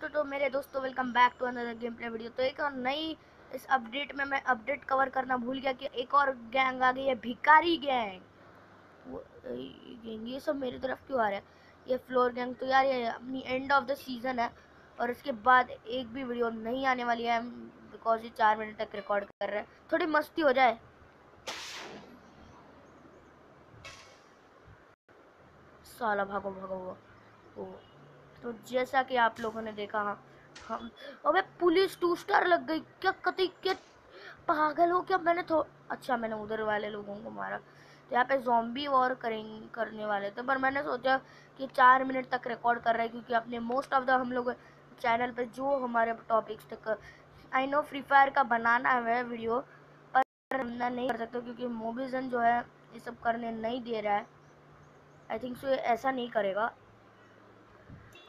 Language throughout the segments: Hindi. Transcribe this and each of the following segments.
तो तो मेरे दोस्तों welcome back to another game play video तो एक और नई इस अपडेट में मैं अपडेट कवर करना भूल गया कि एक और गैंग आ गई है भिकारी गैंग गैंग ये सब मेरी तरफ़ क्यों आ रहा है? ये फ्लोर गैंग तो यार, ये अपनी एंड ऑफ़ द सीज़न है, और इसके बाद एक भी वीडियो नहीं आने वाली है बिकॉज़ ये चार मिनट तक रिकॉर्ड कर रहे हैं। थोड़ी मस्ती हो जाए। साला भागो भागो वो। तो जैसा कि आप लोगों ने देखा हाँ। हम अबे पुलिस टू स्टार लग गई। क्या कति, क्या पागल हो? क्या मैंने तो अच्छा मैंने उधर वाले लोगों को मारा। तो यहाँ पे जॉम्बी वॉर करेंगे करने वाले थे। पर मैंने सोचा कि चार मिनट तक रिकॉर्ड कर रहे हैं, क्योंकि अपने मोस्ट ऑफ़ द हम लोग चैनल पे जो हमारे टॉपिक्स तक आई नो फ्री फायर का बनाना है वीडियो पर मैं नहीं कर सकता, क्योंकि मोबिजन जो है, ये सब करने नहीं दे रहा है। आई थिंक सो ऐसा नहीं करेगा।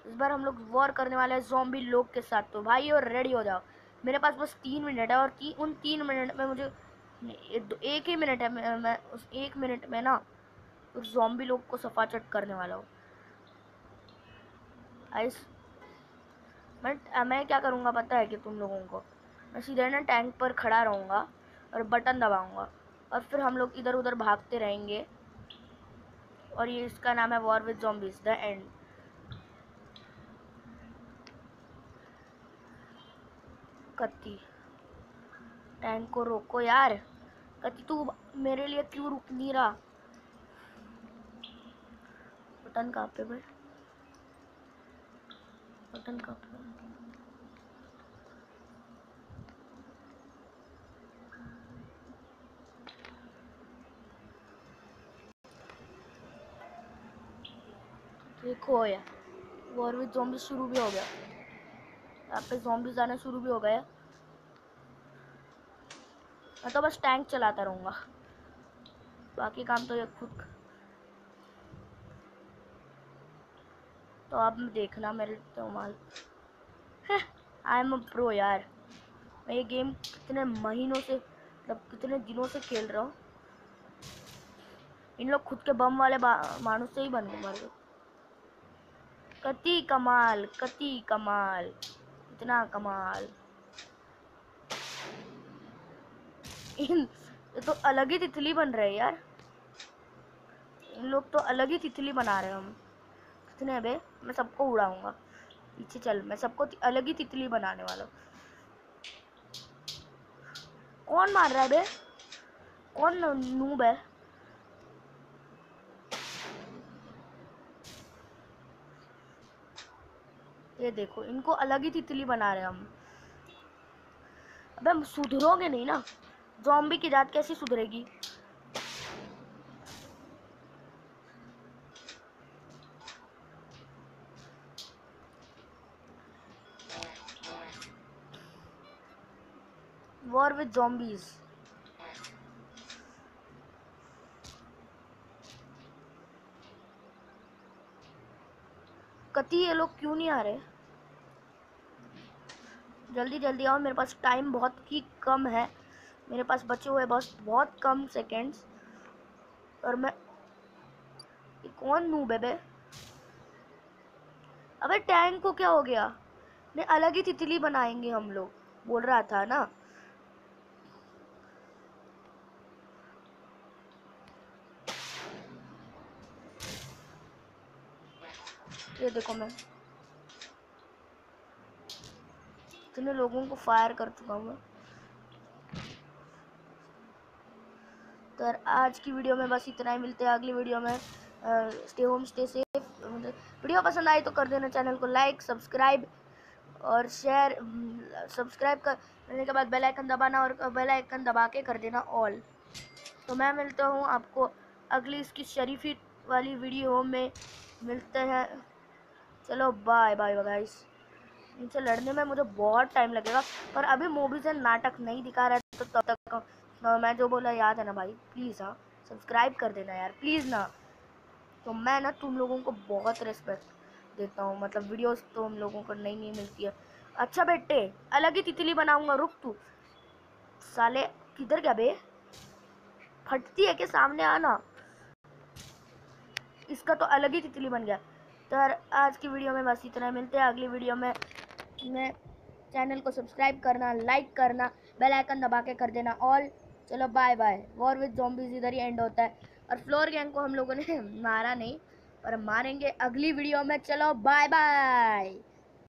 इस बार हम लोग वॉर करने वाले हैं जॉम्बी लोग के साथ। तो भाई और रेडी हो जाओ। मेरे पास बस तीन मिनट है और ती, उन तीन मिनट में मुझे एक ही मिनट है मैं, मैं उस एक मिनट में ना उस जॉम्बी लोग को सफाचट करने वाला हूँ। आइस मैं मैं क्या करूँगा पता है कि तुम लोगों को? मैं सीधे ना टैंक पर खड़ा रहूँगा और बटन दबाऊँगा और फिर हम लोग इधर उधर भागते रहेंगे। और ये इसका नाम है war with zombies the end कत्ती tank को रोको यार। कत्ती तू मेरे लिए क्यों रुक नहीं रहा? बटन कहाँ पे भाई। बटन कहाँ पे देखो यार वॉर विद जॉम्बी शुरू भी हो गया। यहाँ पे जॉम्बीज आना शुरू भी हो गए मैं तो बस टैंक चलाता रहूँगा। बाकी काम तो ये खुद तो अब देखना मेरे तो माल। आई एम प्रो यार। मैं ये गेम कितने महीनों से मतलब कितने दिनों से खेल रहा हूँ। इन लोग खुद के बम वाले मानुस से ही बन गए कति कमाल कति कमाल। इतना कमाल। इन, ये तो अलग ही तितली बन रहे यार। इन लोग तो अलग ही तितली बना रहे हम। कितने अबे मैं सबको उड़ाऊँगा। पीछे चल, मैं सबको अलग ही तितली बनाने वाला हूँ। कौन मार रहा है बे? कौन नूब है? ये देखो, इनको अलग ही तितली बना रहे हम। अबे हम सुधरोगे नहीं ना जॉम्बी की जात कैसी सुधरेगी? वॉर विद zombies कति ये लोग क्यों नहीं आ रहे? जल्दी जल्दी आओ, मेरे पास टाइम बहुत ही कम है। मेरे पास बचे हुए बस बहुत कम सेकंड्स और मैं ये कौन नू बेबे अबे टैंक को क्या हो गया? नहीं अलग ही तितली बनाएँगे हम लोग। बोल रहा था ना? ये देखो मैं। इतने लोगों को फायर कर चुका हूँ मैं। तो आज की वीडियो में बस इतना ही, मिलते हैं अगली वीडियो में। Stay home stay safe video पसंद आई तो कर देना चैनल को लाइक सब्सक्राइब और शेयर सब्सक्राइब करने के बाद बेल आइकन दबाना और बेल आइकन दबा के कर देना ऑल तो मैं मिलता हूँ आपको अगली इसकी शरीफी वाली वीडियो में। मिलते हैं। चलो बाय बाय गाइस इनसे लड़ने में मुझे बहुत टाइम लगेगा, पर अभी मूवीज़ एंड नाटक नहीं दिखा रहा है तो तब तक तो मैं जो बोला, याद है ना भाई? प्लीज़ हाँ सब्सक्राइब कर देना यार प्लीज़ ना. तो मैं ना तुम लोगों को बहुत रिस्पेक्ट देता हूँ मतलब वीडियोस तो हम लोगों को नई नहीं मिलती है. अच्छा बेटे, अलग ही तितली बनाऊँगा, रुक तू. साले, किधर क्या बे? फटती है के सामने आना? इसका तो अलग ही तितली बन गया. तो आज की वीडियो में बस इतना मिलते हैं अगली वीडियो में। मैं चैनल को सब्सक्राइब करना लाइक करना बेल आइकन दबा के कर देना। ऑल चलो bye bye war with zombies इधर ही एंड होता है। और फ्लोर गैंग को हम लोगों ने मारा नहीं, पर मारेंगे अगली वीडियो में। चलो बाय बाय